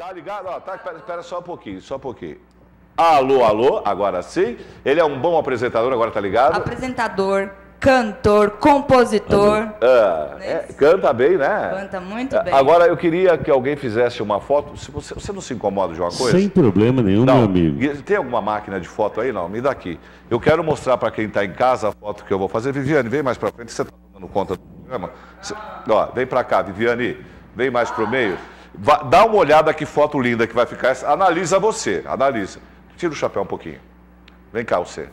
Tá ligado? Ó, tá, espera, espera só um pouquinho, só um pouquinho. Alô, alô, agora sim. Ele é um bom apresentador, agora tá ligado? Apresentador, cantor, compositor. Ah, é, canta bem, né? Canta muito É, bem. Agora eu queria que alguém fizesse uma foto. Se você, você não se incomoda de uma coisa? Sem problema nenhum, meu Não, amigo. tem alguma máquina de foto aí? Não, me dá aqui. Eu quero mostrar para quem está em casa a foto que eu vou fazer. Viviane, vem mais para frente, você está dando conta do programa? Você- ó, vem para cá, Viviane, vem mais para o meio. Vá- dá uma olhada que foto linda que vai ficar. essa. Analisa você, analisa. Tira o chapéu um pouquinho. Vem cá, você.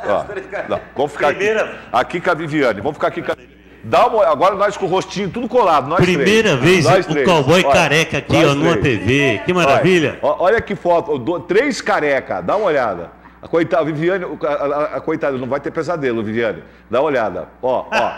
Ó, não, vamos ficar aqui, aqui com a Viviane. Vamos ficar aqui com a... Dá uma, agora nós com o rostinho tudo colado. Nós Primeira três. vez Nós um três. cowboy Olha, careca aqui, ó, numa. TV. Que maravilha. Olha, olha que foto, três careca, dá uma olhada. A coitada, Viviane, a, a- a coitada, não vai ter pesadelo, Viviane. Dá uma olhada. Ó, ó.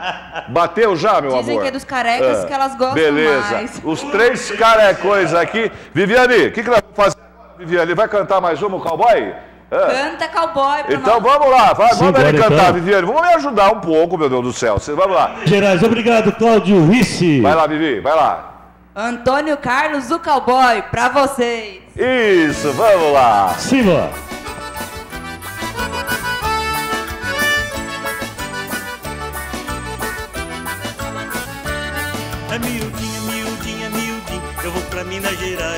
Bateu já, meu Dizem amor? que é dos carecas Ah, que elas gostam Beleza. mais. Os três carecões aqui. Viviane, o que, que nós vamos fazer? Viviane, vai cantar mais uma, o cowboy? Ah. Canta cowboy pra Então nós. vamos lá, vai, Sim, manda ele cantar, então. Viviane. Vamos me ajudar um pouco, meu Deus do céu. Cê- Vamos lá. Gerais, obrigado, Cláudio Ricci. Vai lá, Vivi, vai lá. Antônio Carlos, o cowboy, pra vocês. Isso, vamos lá. Silva.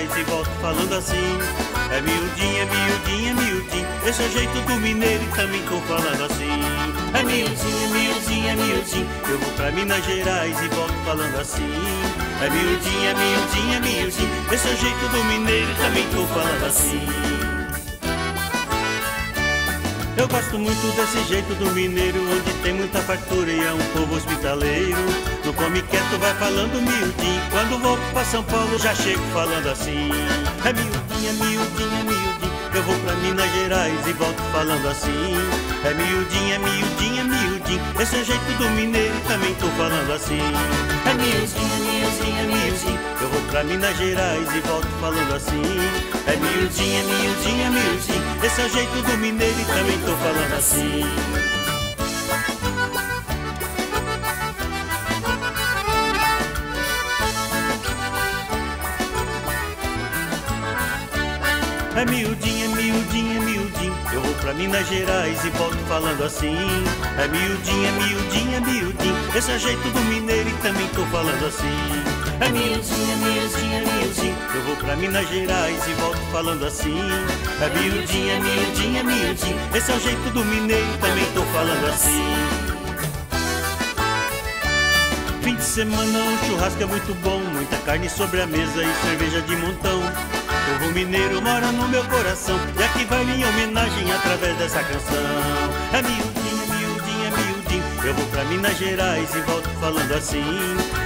Minas Gerais e volto falando assim. É miudinha, miudinha, miudinha. Esse é o jeito do mineiro e também tô falando assim. É miudinha, miudinha, miudinha. Eu vou pra Minas Gerais e volto falando assim. É miudinha, miudinha, miudinha. Esse é o jeito do mineiro e também tô falando assim. Eu gosto muito desse jeito do mineiro, onde tem muita fartura e é um povo hospitaleiro. Não come quieto, vai falando miudinho. Quando vou pra São Paulo, já chego falando assim. É miudinha, miudinha, miudinha. Eu vou pra Minas Gerais e volto falando assim. É miudinha, miudinha, miudinha. Esse é jeito do mineiro também tô falando assim. É miudinha, miudinha, miudinha. Eu vou pra Minas Gerais e volto falando assim. É miudinha, miudinha, miudinha. Esse é o jeito do mineiro e também tô falando assim. É miudinha, miudinha, miudinha. Eu vou pra Minas Gerais e volto falando assim. É miudinha, miudinha, miudinha. Esse é jeito do mineiro e também tô falando assim. É miudinha, miudinha, miudinha. Eu vou pra Minas Gerais e volto falando assim. É miudinha, miudinha, miudinha. Esse é o jeito do mineiro e também tô falando assim. Fim de semana um churrasco é muito bom, muita carne sobre a mesa e cerveja de montão. Povo mineiro mora no meu coração e aqui vai minha homenagem através dessa canção. É miudinha, miudinha, miudinha, eu vou pra Minas Gerais e volto falando assim.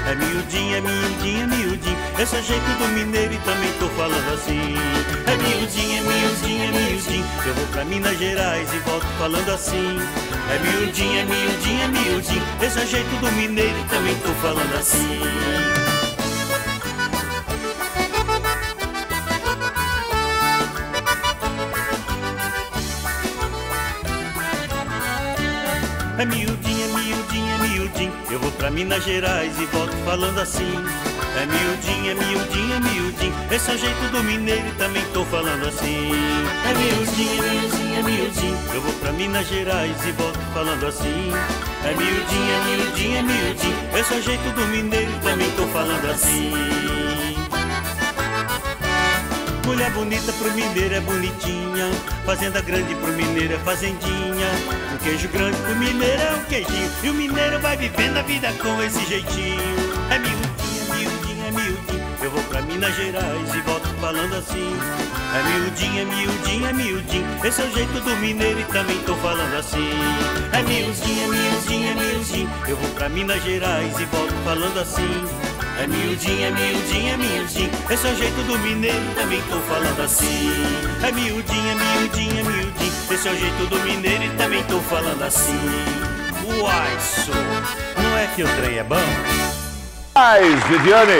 É miudinha, miudinha, miudinha, esse é jeito do mineiro e também tô falando assim. É miudinha, miudinha, miudinha, eu vou pra Minas Gerais e volto falando assim. É miudinha, miudinha, miudinha, esse é jeito do mineiro e também tô falando assim. É miudinha, miudinha, miudinha. Eu vou pra Minas Gerais e volto falando assim. É miudinha, miudinha, miudinha. Esse é o jeito do mineiro e também tô falando assim. É miudinha, miudinha, miudinha. Eu vou pra Minas Gerais e volto falando assim. É miudinha, miudinha, miudinha. Esse é o jeito do mineiro e também tô falando assim. Mulher bonita pro mineiro é bonitinha. Fazenda grande pro mineiro é fazendinha. Queijo grande pro mineiro é queijinho. E o mineiro vai vivendo a vida com esse jeitinho. É miudinha, miudinha, miudinha. Eu vou pra Minas Gerais e volto falando assim. É miudinha, miudinha, miudinha. Esse é o jeito do mineiro e também tô falando assim. É miudinha, miudinha, miudinha. Eu vou pra Minas Gerais e volto falando assim. É miudinha, miudinha, miudinha. Esse é o jeito do mineiro também tô falando assim. É miudinha, miudinha, miudinha. Esse é o jeito do mineiro e também tô falando assim. Uai, sou. Não é que o trem é bom? Mais, Viviane.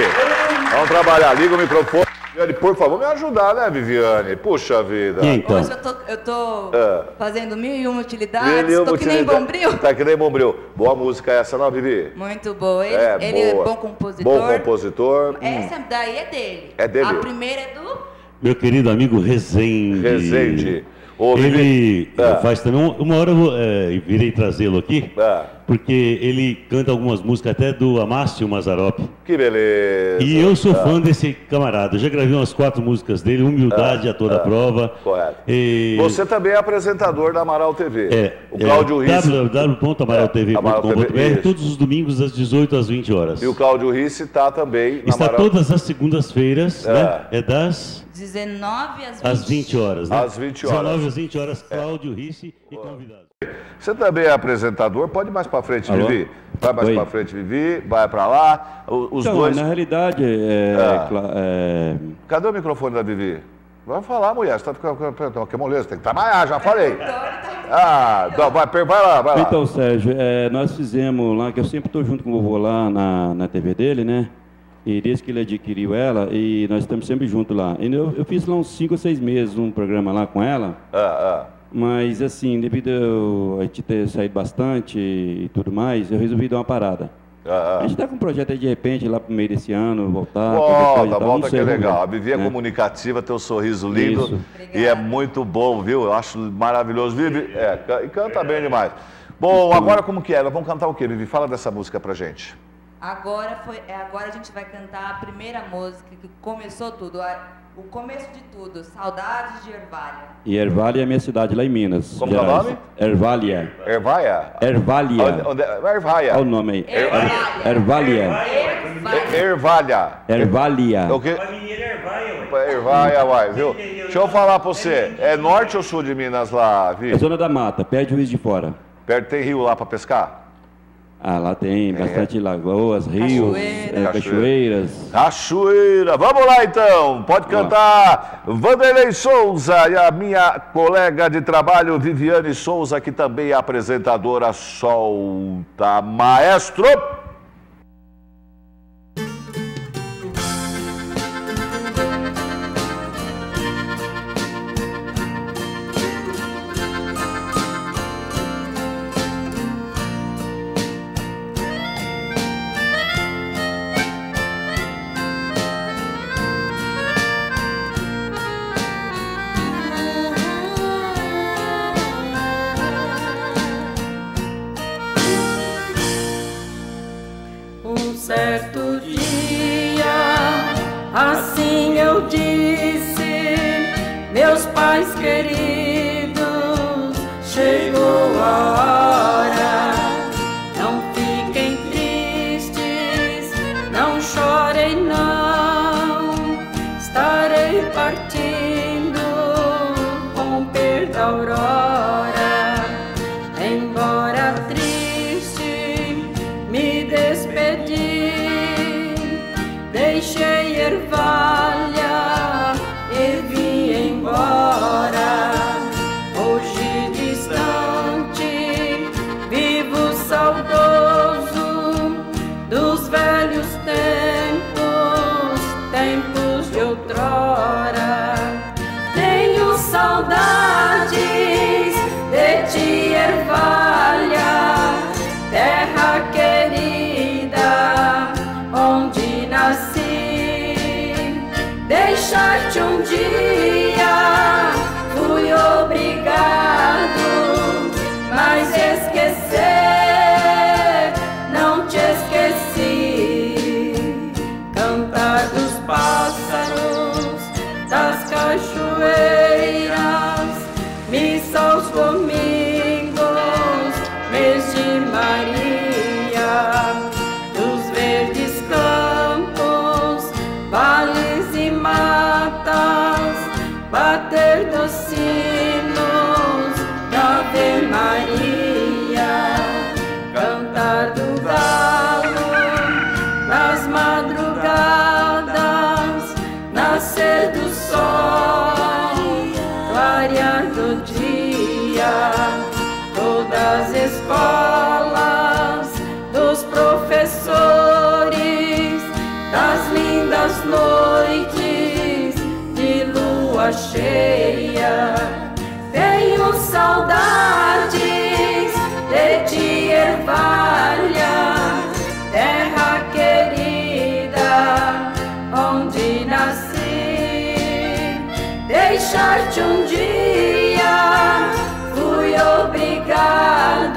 Vamos trabalhar. Liga o microfone. Viviane, por favor, me ajudar, né, Viviane? Puxa vida. Então? Hoje eu tô, eu tô É. fazendo mil e uma utilidades, Mil e uma tô que nem utilidade- bombril. Tá que nem bombril. Boa música essa, não, Vivi? Muito boa. Ele É, ele é boa. bom compositor. Bom compositor. Hum, Essa daí é dele. É dele. A primeira é do... Meu querido amigo Rezende. Rezende. Ô, Ele Vivi. Ah. faz também. um- Uma hora eu vou, é, virei trazê-lo aqui, Ah, porque ele canta algumas músicas até do Amácio Mazarop. que beleza. E eu sou Ah, fã desse camarada. Eu já gravei umas quatro músicas dele, Humildade a toda prova. Correto. E- Você também é apresentador da Amaral TV. É, O Cláudio é, Risse. www.amaraltv.com.br, Amaraltv, todos os domingos às 18 às 20 horas. E o Cláudio Risse está também na Está Amaral. todas as segundas-feiras, É. né? É das 19 às 20. às 20 horas, né? Às 20 horas. 19 às 20 horas, Cláudio Risse e convidados. Você também é apresentador, pode ir mais pra frente, Alô? Vivi. Vai mais pra frente, Vivi. Vai pra lá. Os Então, dois. na realidade, é, Ah. cla- é, Cadê o microfone da Vivi? Vai falar, mulher. Você tá ficando. Que moleza, tem que trabalhar, já falei. Ah, não, vai, vai lá, vai lá. Então, Sérgio, é, nós fizemos lá, que eu sempre estou junto com o vovô lá na, na TV dele, né? E desde que ele adquiriu ela, e nós estamos sempre juntos lá. E eu, eu fiz lá uns 5 ou 6 meses um programa lá com ela, Ah, mas assim, devido a gente ter saído bastante e tudo mais, eu resolvi dar uma parada. ah, ah, A gente está com um projeto aí de repente lá pro meio desse ano, voltar. Volta, tal, volta que é legal. A Vivi é né? comunicativa, tem um sorriso lindo. Isso. E é muito bom, viu? Eu acho maravilhoso. Vivi, é, e canta bem demais. Bom, agora como que é? Nós vamos cantar o quê, Vivi? Fala dessa música pra gente. Agora, foi, é, agora a gente vai cantar a primeira música que começou tudo. a- o começo de tudo. Saudades de Ervalha. E Ervália é a minha cidade lá em Minas. Como que é o nome? Ervália. Ervaia? Ervália. Onde, onde é? Ervaia. Olha o nome aí. Ervália. Ervália. Ervalha. Ervalha. Ervália. O mineiro é vai. Ervaia, vai, viu? Deixa eu falar pra você. É norte ou sul de Minas lá, Vi? É zona da mata, perto de Juiz de Fora. Perto tem rio lá pra pescar? Ah, lá tem bastante lagoas, rios, Cachoeira. é, cachoeiras. Cachoeira. Vamos lá então. Pode cantar Vanderlei Souza e a minha colega de trabalho Viviane Souza, que também é apresentadora. Solta, maestro. Queridos, chegou a Eterno sea. aldeia. Tenho saudades de ti, ervalha, terra querida, onde nasci. Deixar-te um dia, fui obrigado.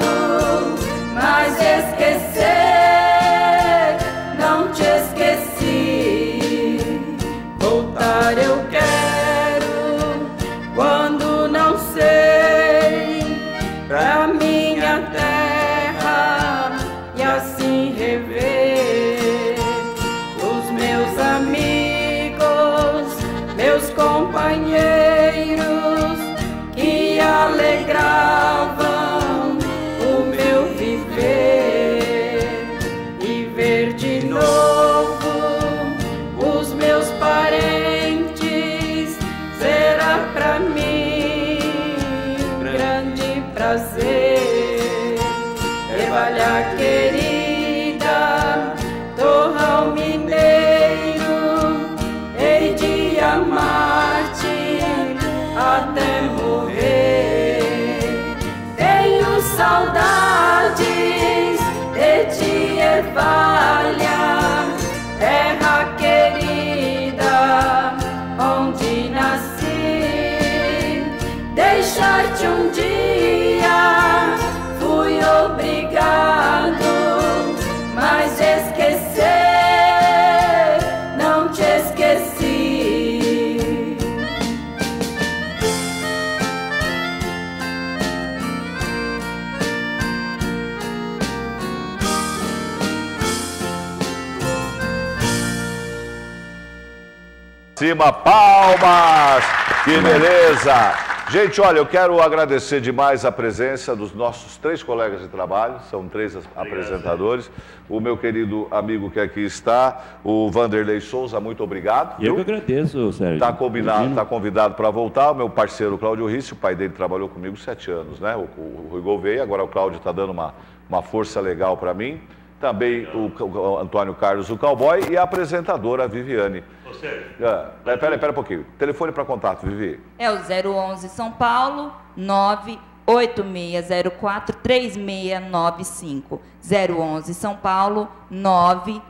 Prazer. Ervalha querida, Cima, palmas! Que beleza! Gente, olha, eu quero agradecer demais a presença dos nossos três colegas de trabalho, são três as- apresentadores. O meu querido amigo que aqui está, o Vanderlei Souza, muito obrigado. Eu viu? que agradeço, Sérgio. Está combinado, tá convidado para voltar. O meu parceiro Cláudio Risse, o pai dele trabalhou comigo sete anos, né? O, o, o Rui Gouveia, agora o Cláudio está dando uma, uma força legal para mim. Também o, o Antônio Carlos, o cowboy, e a apresentadora Viviane. Ô, Sérgio, Ah, Pera, pera, pera um pouquinho. Telefone para contato, Vivi. É o 011 São Paulo, 98604 3695. 011 São Paulo, 98604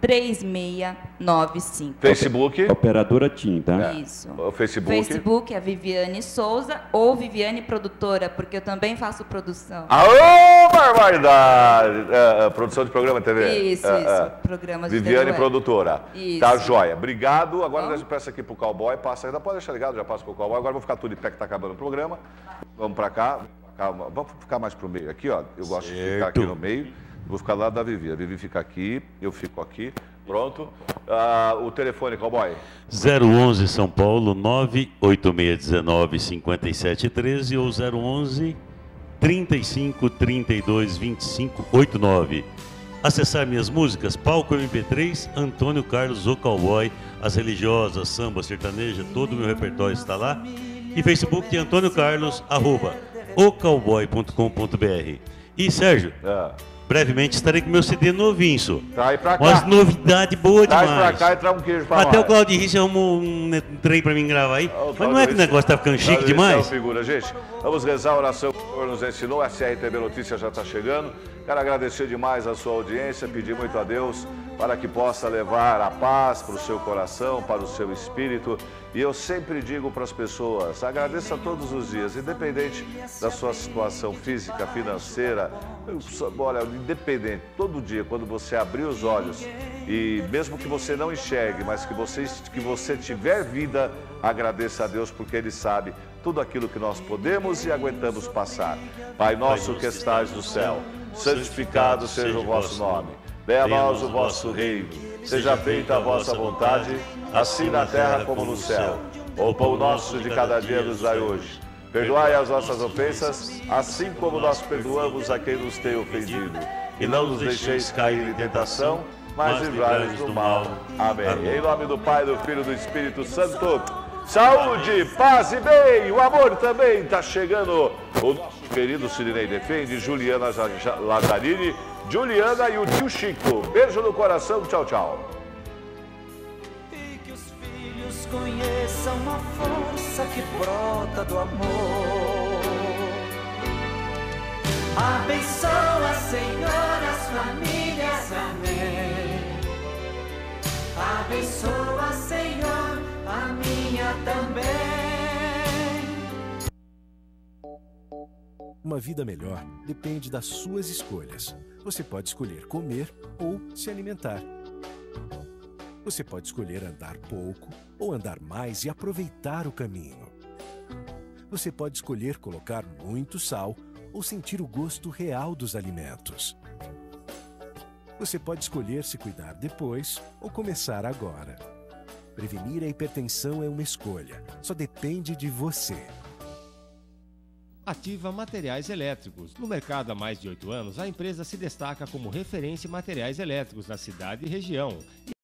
3695. Facebook. Operadora TIM, tá? Isso. O Facebook. Facebook é Viviane Souza ou Viviane Produtora, porque eu também faço produção. Aô, barbaridade! É, é, produção de programa TV. Isso, É, isso. é. Programas de Viviane TV. Produtora. Isso. Tá joia. Obrigado. Agora Bom. eu peço aqui pro cowboy, passa ainda pode deixar ligado, já passo pro cowboy. Agora eu vou ficar tudo em pé que tá acabando o programa. Vamos pra cá. Calma. Vamos ficar mais pro meio aqui, ó. Eu gosto de ficar aqui no meio. Vou ficar lado da Vivi. A Vivi fica aqui, eu fico aqui. Pronto. Ah, o telefone, cowboy. 011 São Paulo, 98619 5713 ou 011 35 32 25 89. Acessar minhas músicas, Palco MP3, Antônio Carlos, o Cowboy, as religiosas, samba, sertaneja, todo o meu repertório está lá. E Facebook de Antônio Carlos, arroba, ocowboy.com.br. E Sérgio, Ah, brevemente estarei com meu CD novinho, traz pra cá. Umas novidades boas Traz demais. pra cá e traz um queijo pra Até nós. o Claudio Risse arrumou um um trem pra mim gravar aí. Mas não é que o negócio tá ficando chique É demais? uma figura, gente. Vamos rezar a oração que o Senhor nos ensinou. A CRTB Notícia já está chegando. Quero agradecer demais a sua audiência, pedir muito a Deus para que possa levar a paz para o seu coração, para o seu espírito. E eu sempre digo para as pessoas, agradeça todos os dias, independente da sua situação física, financeira, olha, independente, todo dia, quando você abrir os olhos e mesmo que você não enxergue, mas que você, que você tiver vida, agradeça a Deus porque Ele sabe tudo aquilo que nós podemos e aguentamos passar. Pai nosso que estais no céu, santificado seja o vosso nome. Venha a nós o vosso reino. Seja feita a vossa vontade, assim na terra como no céu. O pão nosso de cada dia nos dai hoje. Perdoai as nossas ofensas, assim como nós perdoamos a quem nos tem ofendido. E não nos deixeis cair em tentação, mas livrai-nos do mal. Amém. Em nome do Pai, do Filho e do Espírito Santo. Saúde, paz e bem, o amor também está chegando. O nosso querido Sirinei Defende, Juliana Lazzarini, Juliana e o tio Chico. Beijo no coração, tchau, tchau. E que os filhos conheçam a força que brota do amor. Abençoa, Senhor, as famílias. Amém. Abençoa, Senhor, a minha também. Uma vida melhor depende das suas escolhas. Você pode escolher comer ou se alimentar. Você pode escolher andar pouco ou andar mais e aproveitar o caminho. Você pode escolher colocar muito sal ou sentir o gosto real dos alimentos. Você pode escolher se cuidar depois ou começar agora. Prevenir a hipertensão é uma escolha, só depende de você. Ativa Materiais Elétricos. No mercado há mais de oito anos, a empresa se destaca como referência em materiais elétricos na cidade e região